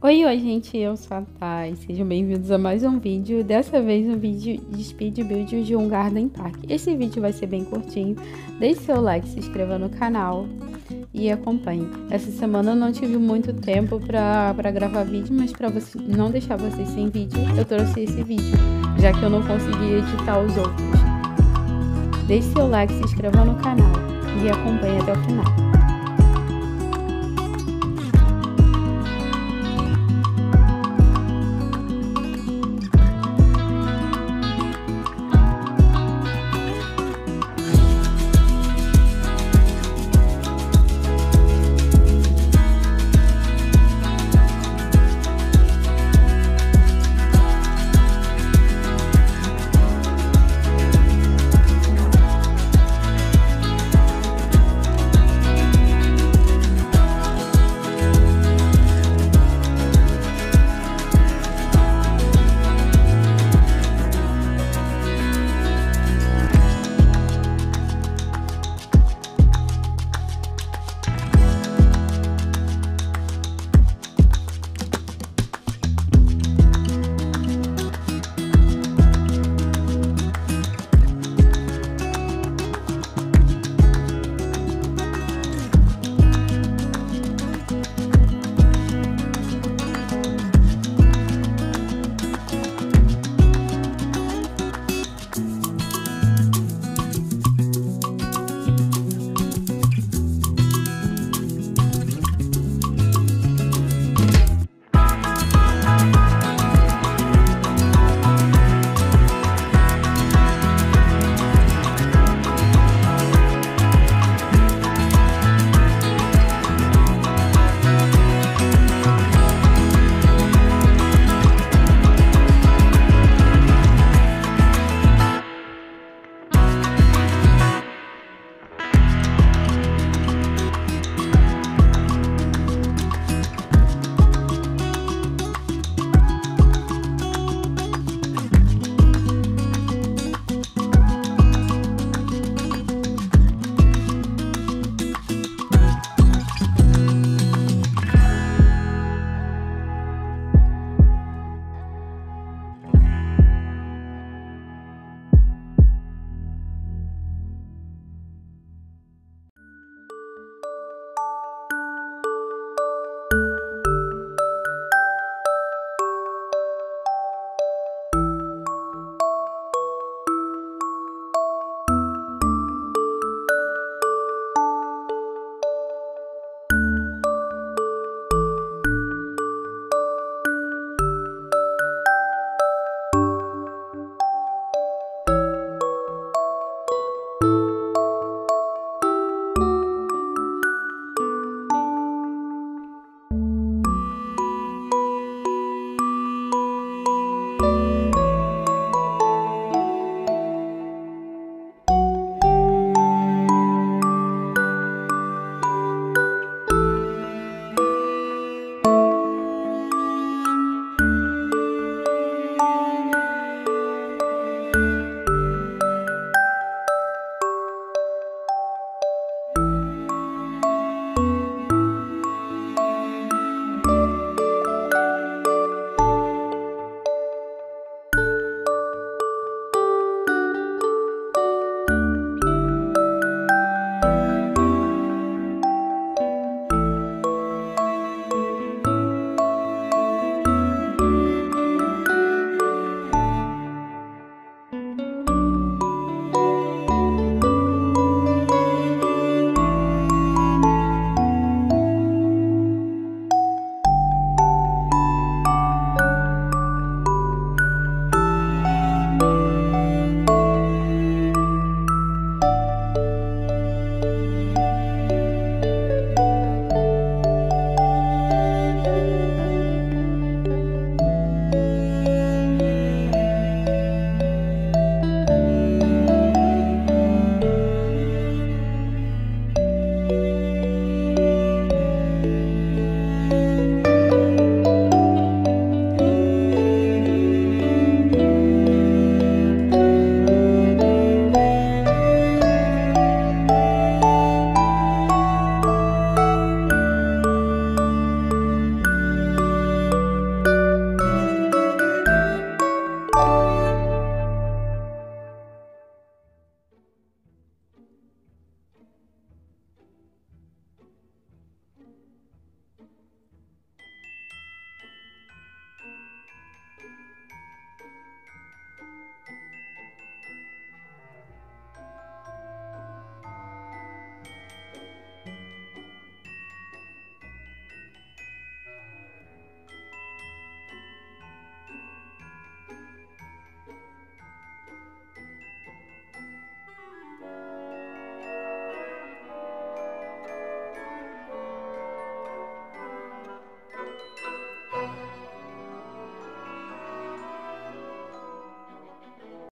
Oi, oi gente, eu sou a Thay, sejam bem-vindos a mais um vídeo, dessa vez um vídeo de speed build de um Garden Park. Esse vídeo vai ser bem curtinho, deixe seu like, se inscreva no canal e acompanhe. Essa semana eu não tive muito tempo para gravar vídeo, mas para não deixar vocês sem vídeo, eu trouxe esse vídeo, já que eu não consegui editar os outros. Deixe seu like, se inscreva no canal e acompanhe até o final.